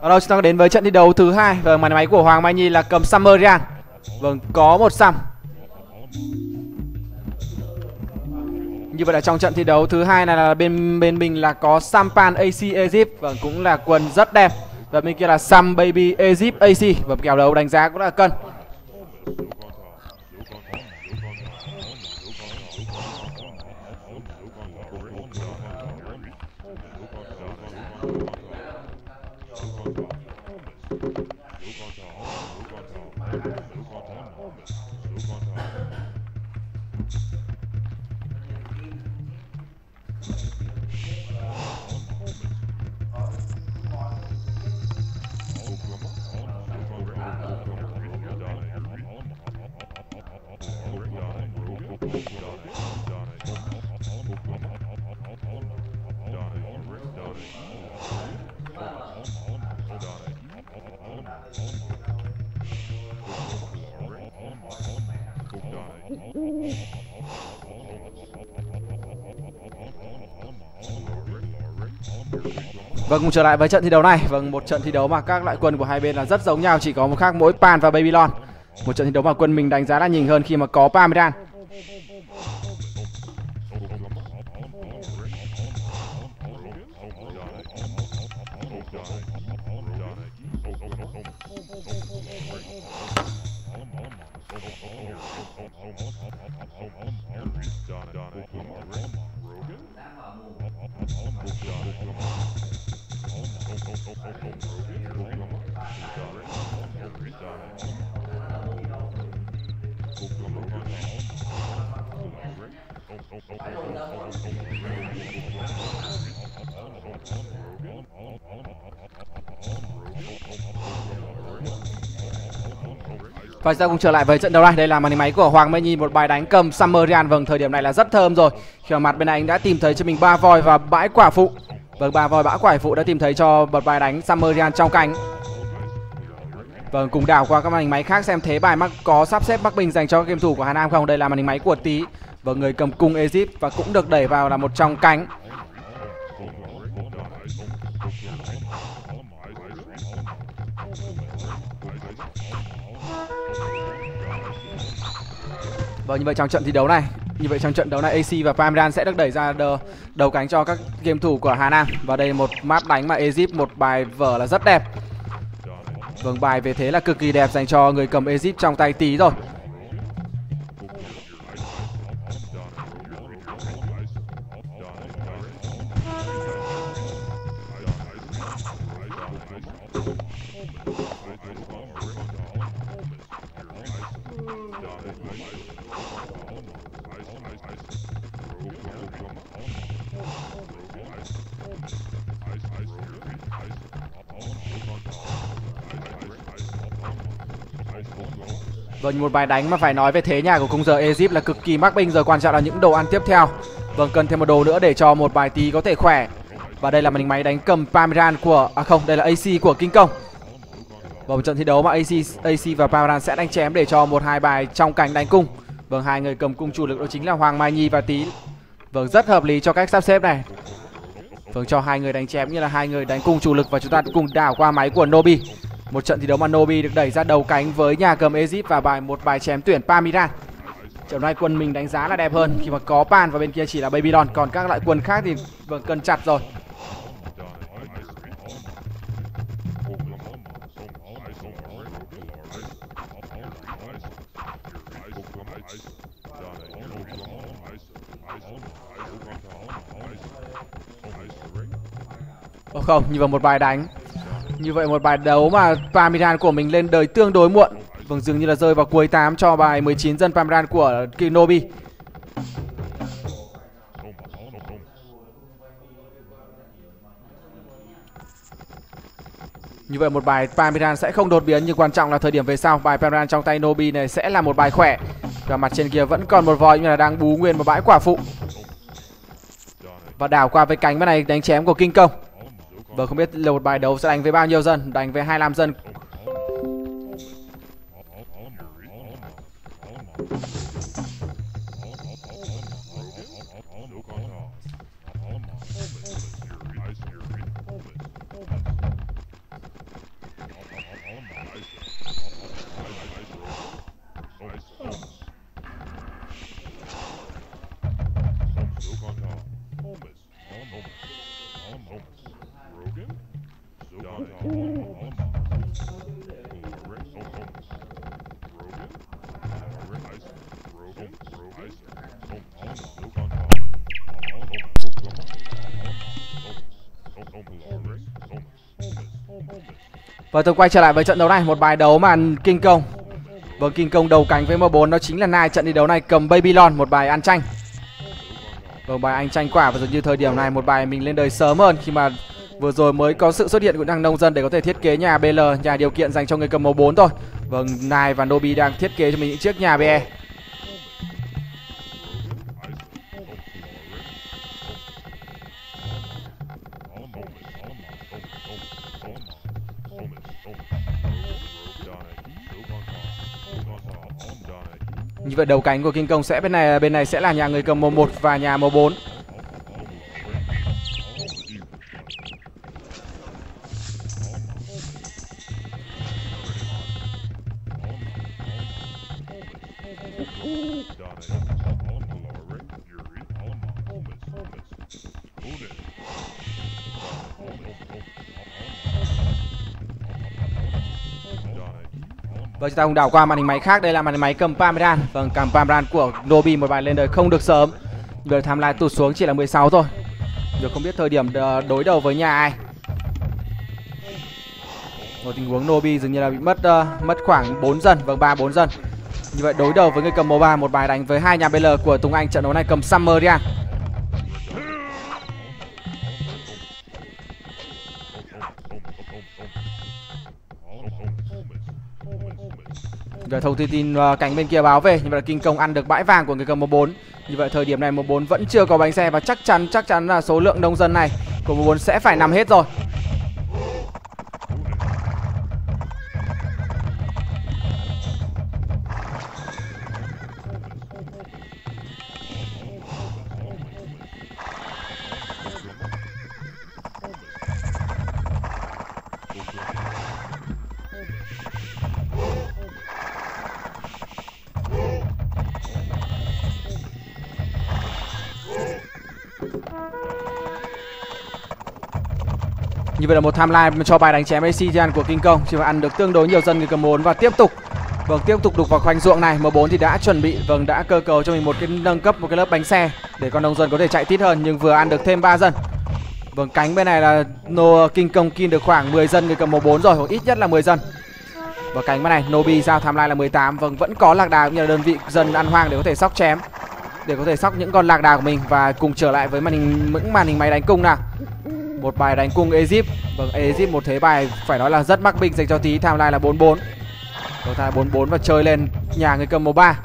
Ở đâu chúng ta đến với trận thi đấu thứ hai và màn máy của Hoàng Mai Nhi là cầm Summerian. Vâng, có một xăm. Như vậy là trong trận thi đấu thứ hai này là bên bên mình là có Sampan AC Egypt vâng cũng là quần rất đẹp và bên kia là Sam Baby Egypt AC và vâng, kèo đấu đánh giá cũng là cân. Vâng, cùng trở lại với trận thi đấu này. Vâng, một trận thi đấu mà các loại quân của hai bên là rất giống nhau, chỉ có một khác mỗi Pan và Babylon. Một trận thi đấu mà quân mình đánh giá là nhỉnh hơn khi mà có Parmesan. Oh, Và chúng ta cùng trở lại với trận đấu này. Đây là màn hình máy của Hoàng Minh Nhi một bài đánh cầm Summerian. Vâng, thời điểm này là rất thơm rồi. Khi mà mặt bên này anh đã tìm thấy cho mình ba voi và bãi quả phụ. Vâng, ba voi bãi quả phụ đã tìm thấy cho một bài đánh Summerian trong cánh. Vâng, cùng đảo qua các màn hình máy khác xem thế bài mắc có sắp xếp Bắc Bình dành cho các game thủ của Hà Nam không. Đây là màn hình máy của Tý. Vâng, người cầm cung Egypt và cũng được đẩy vào là một trong cánh. Vâng như vậy trong trận thi đấu này Như vậy trong trận đấu này AC và Parmesan sẽ được đẩy ra đầu, đầu cánh cho các game thủ của Hà Nam. Và đây một map đánh mà Egypt một bài vở là rất đẹp. Vâng bài về thế là cực kỳ đẹp dành cho người cầm Egypt trong tay tí rồi. Một bài đánh mà phải nói về thế nhà của khung giờ Egypt là cực kỳ mắc binh giờ quan trọng là những đồ ăn tiếp theo. Vâng cần thêm một đồ nữa để cho một bài tí có thể khỏe. Và đây là màn hình máy đánh cầm Pamiran của à không, đây là AC của Kinh Công. Và một trận thi đấu mà AC AC và Pamiran sẽ đánh chém để cho một hai bài trong cánh đánh cung. Vâng hai người cầm cung chủ lực đó chính là Hoàng Mai Nhi và Tí. Vâng rất hợp lý cho cách sắp xếp này. Vâng cho hai người đánh chém như là hai người đánh cung chủ lực và chúng ta cùng đảo qua máy của Nobi. Một trận thi đấu mà Nobi được đẩy ra đầu cánh với nhà cầm Egypt và bài một bài chém tuyển pamiran. Trận này quân mình đánh giá là đẹp hơn khi mà có Pan và bên kia chỉ là Babylon, còn các loại quân khác thì vẫn cần chặt rồi. Ồ không, như vào một bài đánh như vậy một bài đấu mà pamiran của mình lên đời tương đối muộn. Vâng dường như là rơi vào cuối 8 cho bài 19 dân pamiran của Kinobi Như vậy một bài pamiran sẽ không đột biến, nhưng quan trọng là thời điểm về sau. Bài pamiran trong tay Nobi này sẽ là một bài khỏe. Và mặt trên kia vẫn còn một vòi nhưng là đang bú nguyên một bãi quả phụ. Và đảo qua với cánh bên này, đánh chém của Kinh Công Vâng không biết lượt bài đấu sẽ đánh với bao nhiêu dân? Đánh với 25 dân. Và tôi quay trở lại với trận đấu này, Một bài đấu mà kinh công Vâng kinh công đầu cánh với M4 Đó chính là Nai. Trận đi đấu này cầm Babylon, Một bài ăn tranh. Vâng bài ăn tranh quả Và dường như thời điểm này, một bài mình lên đời sớm hơn Khi mà vừa rồi mới có sự xuất hiện của năng nông dân Để có thể thiết kế nhà BL Nhà điều kiện dành cho người cầm màu 4 thôi Vâng Nai và Nobi đang thiết kế cho mình những chiếc nhà BE Như vậy đầu cánh của King Kong sẽ bên này bên này sẽ là nhà người cầm màu 1 và nhà màu 4. Vâng, chúng ta cùng đảo qua màn hình máy khác. Đây là màn hình máy cầm pamiran Vâng, cầm pamiran của Nobi một bài lên đời không được sớm. Người tham lai tụt xuống chỉ là 16 thôi. Giờ không biết thời điểm ờ, đối đầu với nhà ai. Một tình huống Nobi dường như là bị mất uh, mất khoảng 4 dân, vâng 3 4 dân. Như vậy đối đầu với người cầm moba một bài đánh với hai nhà BL của Tùng Anh trận đấu này cầm summer Summerian. rồi thông tin uh, ờ, cánh bên kia báo về như vậy là Kinh Công ăn được bãi vàng của người cầm 14. Như vậy thời điểm này 14 vẫn chưa có bánh xe và chắc chắn chắc chắn là số lượng nông dân này của 14 sẽ phải nằm hết rồi. Như vậy là một timeline cho bài đánh chém Asian của King Kong. Chỉ mà ăn được tương đối nhiều dân người cầm bốn và tiếp tục. Vâng tiếp tục đục vào khoanh ruộng này. M4 thì đã chuẩn bị Vâng đã cơ cầu cho mình một cái nâng cấp một cái lớp bánh xe Để con nông dân có thể chạy tít hơn Nhưng vừa ăn được thêm 3 dân. Vâng cánh bên này là no, King Kong Kin được khoảng 10 dân người cầm M4 rồi Hoặc ít nhất là 10 dân. Và cánh bên này Nobi dao tham lai là 18 Vâng vẫn có lạc đà cũng như là đơn vị dân ăn hoang để có thể sóc chém Để có thể sóc những con lạc đà của mình Và cùng trở lại với màn hình những màn hình máy đánh cung nào một bài đánh cung Egypt. Vâng Egypt một thế bài phải nói là rất mắc binh dành cho tí Tham lai là 44 Đầu thai 44 và chơi lên nhà người cầm màu 3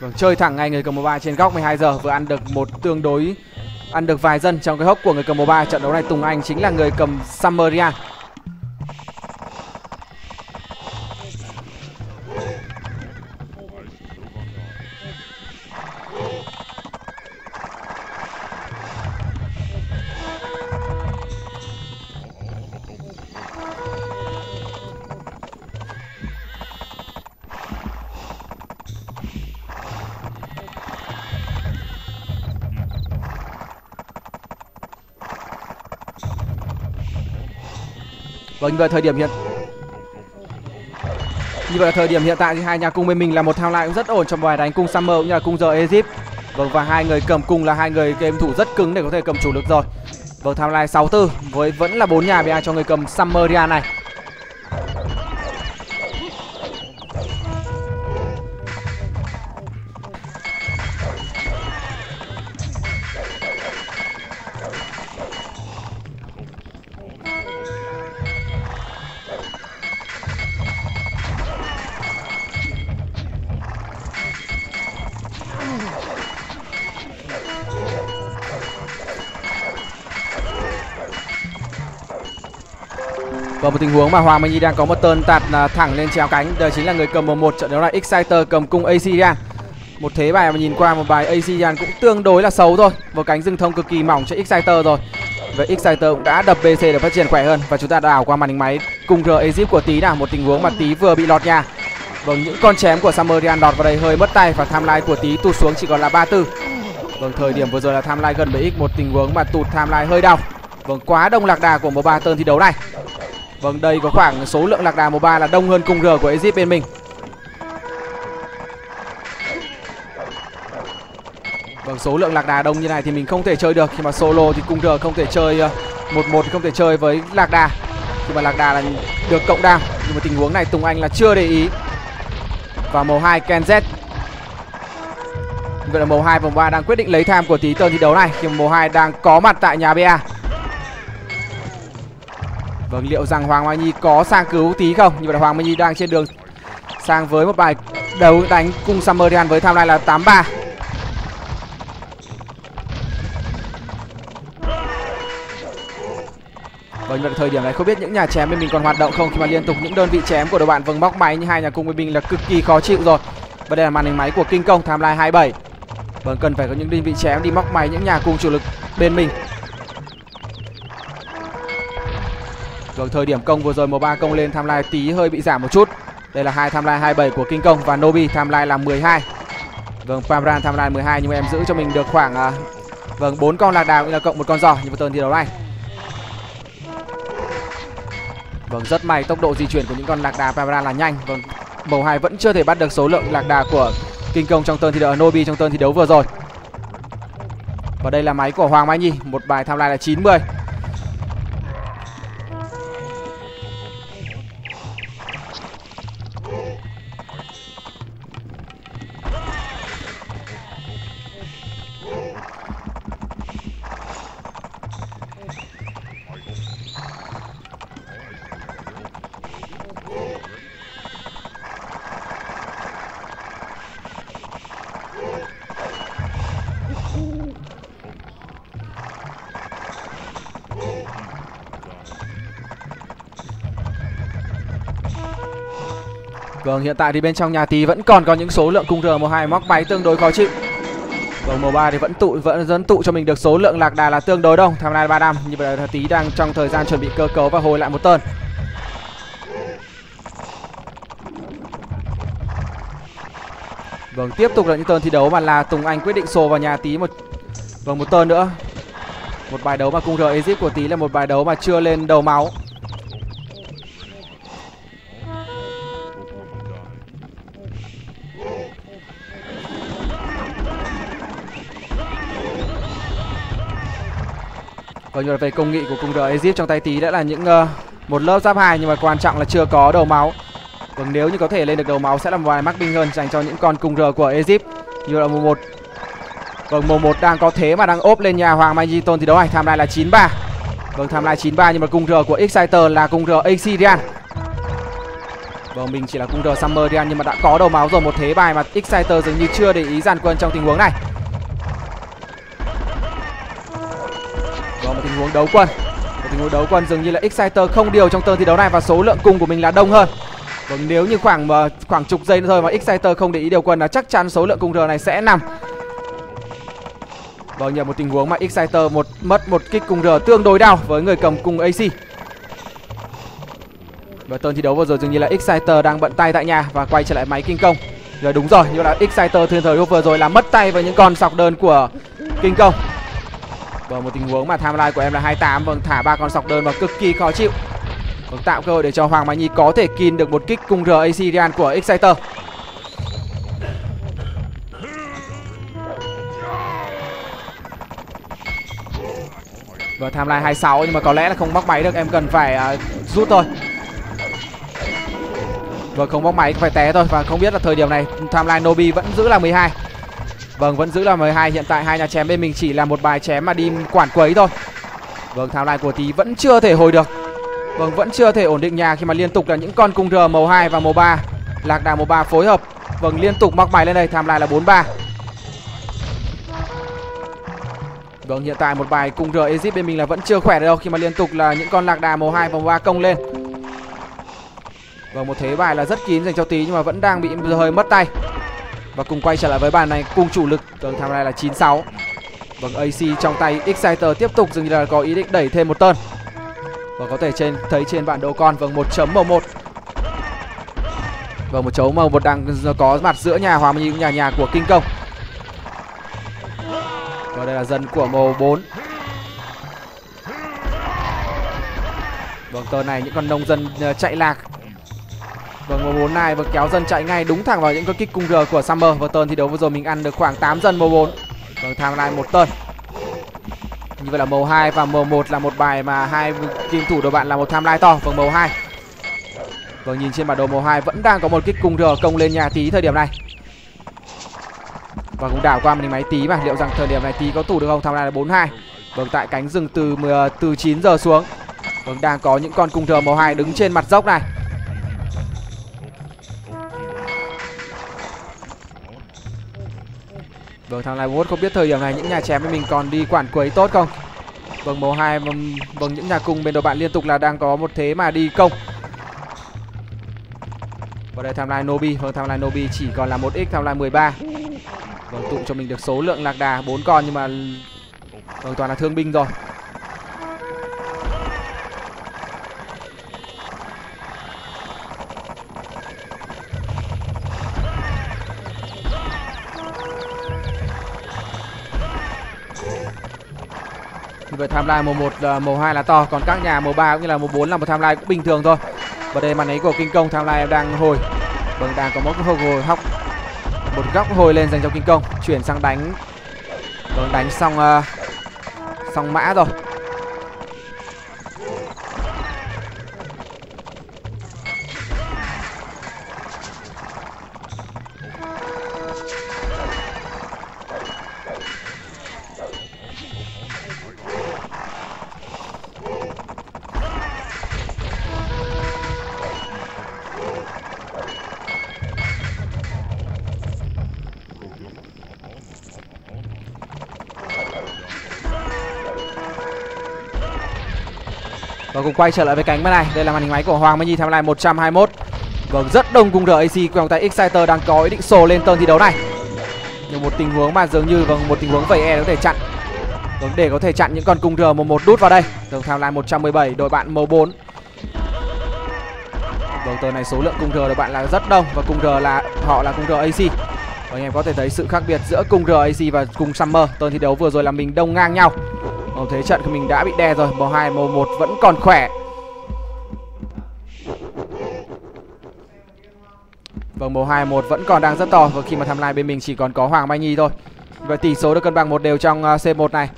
Vâng chơi thẳng ngay người cầm màu 3 trên góc 12 giờ Vừa ăn được một tương đối, Ăn được vài dân trong cái hốc của người cầm màu 3 Trận đấu này Tùng Anh chính là người cầm Summerian Vâng, như vậy thời điểm hiện Như vậy là thời điểm hiện tại thì hai nhà cung bên mình là một thao lại cũng rất ổn trong bài đánh cung Summer cũng như là cung giờ Egypt. Vâng và hai người cầm cung là hai người game thủ rất cứng để có thể cầm chủ lực rồi. Vâng tham lai 64 với vẫn là bốn nhà BA cho người cầm summeria này. Một tình huống mà Hoàng Minh Nhi đang có một tơn tạt à, thẳng lên chéo cánh. Đây chính là người cầm một trận đấu là Exciter cầm cung Asian Một thế bài mà nhìn qua một bài Asian cũng tương đối là xấu thôi. Một cánh rừng thông cực kỳ mỏng cho Exciter rồi. Vậy Exciter cũng đã đập BC để phát triển khỏe hơn. Và chúng ta đảo qua màn hình máy cùng R Egypt của Tí nào. Một tình huống mà Tí vừa bị lọt nhà. Vâng những con chém của Summerian đọt vào đây hơi mất tay Và tham lai của Tí tụt xuống chỉ còn là 34 Vâng thời điểm vừa rồi là tham lai gần 7x Một tình huống mà tụt tham lai hơi đau. Vâng quá đông lạc đà của một ba tơn thi đấu này. Vâng đây có khoảng số lượng lạc đà ba là đông hơn cung R của Egypt bên mình. Vâng số lượng lạc đà đông như này thì mình không thể chơi được. Khi mà solo thì cung R không thể chơi uh, một thì không thể chơi với lạc đà. Khi mà lạc đà là được cộng đam. Nhưng mà tình huống này tùng anh là chưa để ý. Và màu hai kenz vậy là màu hai vòng ba đang quyết định lấy tham của tí tơn thi đấu này. Khi mà màu hai đang có mặt tại nhà ba vâng liệu rằng hoàng mai nhi có sang cứu tí không như vậy là hoàng mai nhi đang trên đường sang với một bài đấu đánh cung Summer với tham lai là 83 Vâng, vậy thời điểm này không biết những nhà chém bên mình còn hoạt động không khi mà liên tục những đơn vị chém của đội bạn vâng móc máy như hai nhà cung bên mình là cực kỳ khó chịu rồi. Và đây là màn hình máy của Kinh Công tham lai 27. Vâng, cần phải có những đơn vị chém đi móc máy những nhà cung chủ lực bên mình. Ở thời điểm công vừa rồi màu ba công lên tham lai tí hơi bị giảm một chút. Đây là hai tham lai 27 của Kinh Công và Nobi tham lai là 12. Vâng, Pamran tham lai 12 nhưng mà em giữ cho mình được khoảng uh, vâng bốn con lạc đà cũng là cộng một con giò như vào tuần thi đấu này. Vâng, rất may tốc độ di chuyển của những con lạc đà pamran là nhanh. Vâng, màu hai vẫn chưa thể bắt được số lượng lạc đà của Kinh Công trong tơn thi đấu Nobi trong tơn thi đấu vừa rồi. Và đây là máy của Hoàng Mai Nhi, một bài tham lai là 90. Vâng, hiện tại thì bên trong nhà tí vẫn còn có những số lượng cung R12 móc máy tương đối khó chịu. Vâng, M3 thì vẫn tụ vẫn dẫn tụ cho mình được số lượng lạc đà là tương đối đông. Tham lai 3 năm như vậy là tí đang trong thời gian chuẩn bị cơ cấu và hồi lại một tơn. Vâng, tiếp tục là những tơn thi đấu mà là Tùng Anh quyết định sổ vào nhà tí một vâng một tơn nữa. Một bài đấu mà cung R Egypt của tí là một bài đấu mà chưa lên đầu máu. Coi như là về công nghị của cung R Egypt trong tay tí đã là những uh, một lớp giáp hai nhưng mà quan trọng là chưa có đầu máu. Vâng, nếu như có thể lên được đầu máu sẽ là một vài mắc binh hơn dành cho những con cung R của Egypt như là mùa một. Vâng, mùa một đang có thế mà đang ốp lên nhà Hoàng Mai Tôn đấu này, tham lai là 93. Vâng, tham lai 93 nhưng mà cung R của Exciter là cung R Exidian. Vâng, mình chỉ là cung R Summerian nhưng mà đã có đầu máu rồi một thế bài mà Exciter dường như chưa để ý dàn quân trong tình huống này. Tình huống đấu quân. Một tình huống đấu quân dường như là exciter không điều trong tơn thi đấu này và số lượng cung của mình là đông hơn. Còn nếu như khoảng mà khoảng chục giây nữa thôi mà exciter không để ý điều quân là chắc chắn số lượng cung r này sẽ nằm. Vâng nhờ một tình huống mà exciter một, mất một kích cung r tương đối đau với người cầm cung ac và tơn thi đấu vừa rồi dường như là exciter đang bận tay tại nhà và quay trở lại máy kinh công. Rồi đúng rồi như là exciter thiên thời vừa rồi là mất tay với những con sọc đơn của kinh công. Vâng một tình huống mà timeline của em là 28 Vâng thả ba con sọc đơn và cực kỳ khó chịu. Vâng tạo cơ hội để cho Hoàng Mai Nhi có thể kin được một kích cùng R Assyrian của Exciter. Và timeline 26 nhưng mà có lẽ là không mắc máy được. Em cần phải uh, rút thôi. Vâng không bóc máy phải té thôi. Và không biết là thời điểm này timeline Nobi vẫn giữ là 12 Vâng vẫn giữ là 12 Hiện tại hai nhà chém bên mình chỉ là một bài chém mà đi quản quấy thôi. Vâng tham lai của tí vẫn chưa thể hồi được. Vâng vẫn chưa thể ổn định nhà khi mà liên tục là những con cung R màu 2 và màu 3 Lạc đà màu 3 phối hợp. Vâng liên tục móc bài lên đây, tham lai là 43 Vâng hiện tại một bài cung R Egypt bên mình là vẫn chưa khỏe đâu Khi mà liên tục là những con lạc đà màu 2 và màu 3 công lên. Vâng một thế bài là rất kín dành cho tí nhưng mà vẫn đang bị hơi mất tay và cùng quay trở lại với bàn này, cùng chủ lực Tường tham này là 96 Vâng AC trong tay Exciter tiếp tục dường như là có ý định đẩy thêm một tơn. Và có thể trên, thấy trên bản đồ con Vâng một chấm màu một. Vâng một chấu màu một đang có mặt giữa nhà Hòa như nhà nhà của Kinh Công. Và đây là dân của màu 4 Vâng tờ này những con nông dân ờ, chạy lạc Vâng, mùa 4 này vừa kéo dân chạy ngay đúng thẳng vào những cái kick cung R của Summer. Và Tơn thi đấu vừa rồi mình ăn được khoảng 8 dân mùa 4. Vâng, tham lai một tơn. như vậy là màu 2 và màu 1 là một bài mà hai kim thủ đội bạn là một tham lai to. Vâng màu 2 vâng nhìn trên bản đồ màu 2 vẫn đang có một kích cung rờ công lên nhà tí thời điểm này. Và cũng đảo qua màn hình máy tí mà liệu rằng thời điểm này tí có thủ được không? Tham lai là 42 vâng tại cánh rừng từ 10, từ 9 giờ xuống. Vâng đang có những con cung rờ màu 2 đứng trên mặt dốc này. Vâng thằng này không biết thời điểm này những nhà chém với mình còn đi quản quấy tốt không? Vâng màu hai vâng, vâng những nhà cung bên đội bạn liên tục là đang có một thế mà đi công. Và đây tham lai Nobi Vâng tham lai Nobi chỉ còn là một x tham lai 13 Vâng tụ cho mình được số lượng lạc đà bốn con nhưng mà Vâng toàn là thương binh rồi. Về timeline mùa 1 ờ, mùa 2 là to Còn các nhà mùa 3 cũng như là mùa 4 là một timeline cũng bình thường thôi. Và đây màn ấy của Kinh Công timeline đang hồi. Vâng đang có một hồi hồi hóc Một góc hồi lên dành cho Kinh Công Chuyển sang đánh. Vâng đánh xong uh, Xong mã rồi. Và cùng quay trở lại với cánh bên này. Đây là màn hình máy của Hoàng Minh Nhi tham lai 121 Vâng rất đông cung RAC Quòng tay Exciter đang có ý định sổ lên tơn thi đấu này. Nhưng một tình huống mà dường như vâng một tình huống vẩy e có thể chặn. Vâng để có thể chặn những con cung R một một đút vào đây. Tường tham lai 117 đội bạn màu 4 Vâng tờ này số lượng cung R đội bạn là rất đông Và cung R là, họ là cung R AC Và anh em có thể thấy sự khác biệt giữa cung R AC và cung Summer. Tơn thi đấu vừa rồi là mình đông ngang nhau. Màu thế trận của mình đã bị đè rồi Màu 2, màu 1 vẫn còn khỏe. Vâng màu 2, 1 vẫn còn đang rất to Và khi mà tham lai bên mình chỉ còn có Hoàng Mai Nhi thôi. Vậy tỷ số được cân bằng một đều trong à, C1 này.